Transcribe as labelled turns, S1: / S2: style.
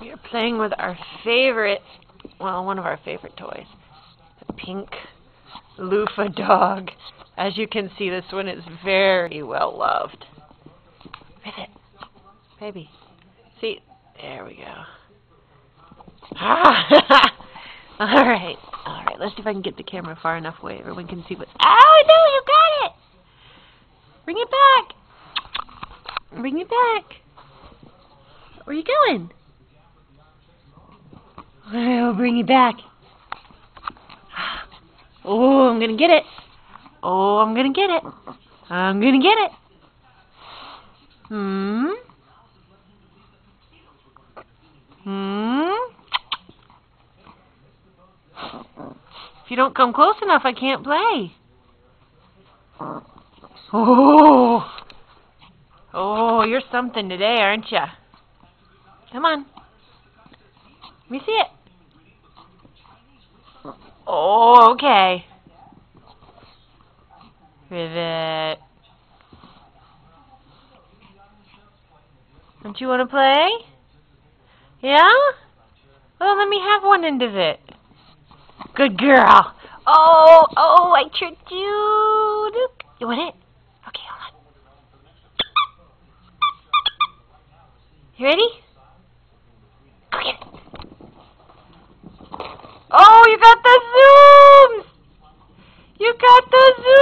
S1: We are playing with our favorite, well, one of our favorite toys, the pink loofah dog. As you can see, this one is very well loved. With it, baby. See, there we go. Ah! all right, all right. Let's see if I can get the camera far enough away everyone can see what. Oh no, you got it! Bring it back. Bring it back. Where are you going? I'll bring it back. Oh, I'm gonna get it. Oh, I'm gonna get it. I'm gonna get it. Hmm. Hmm. If you don't come close enough, I can't play. Oh. Oh, you're something today, aren't you? Come on. Let me see it. Oh, okay. Rivet. Don't you want to play? Yeah? Well, let me have one end of it. Good girl. Oh, oh, I tricked you. Look. You want it? Okay, hold on. You ready? Go get it. Oh, you got the zooms! You got the zooms!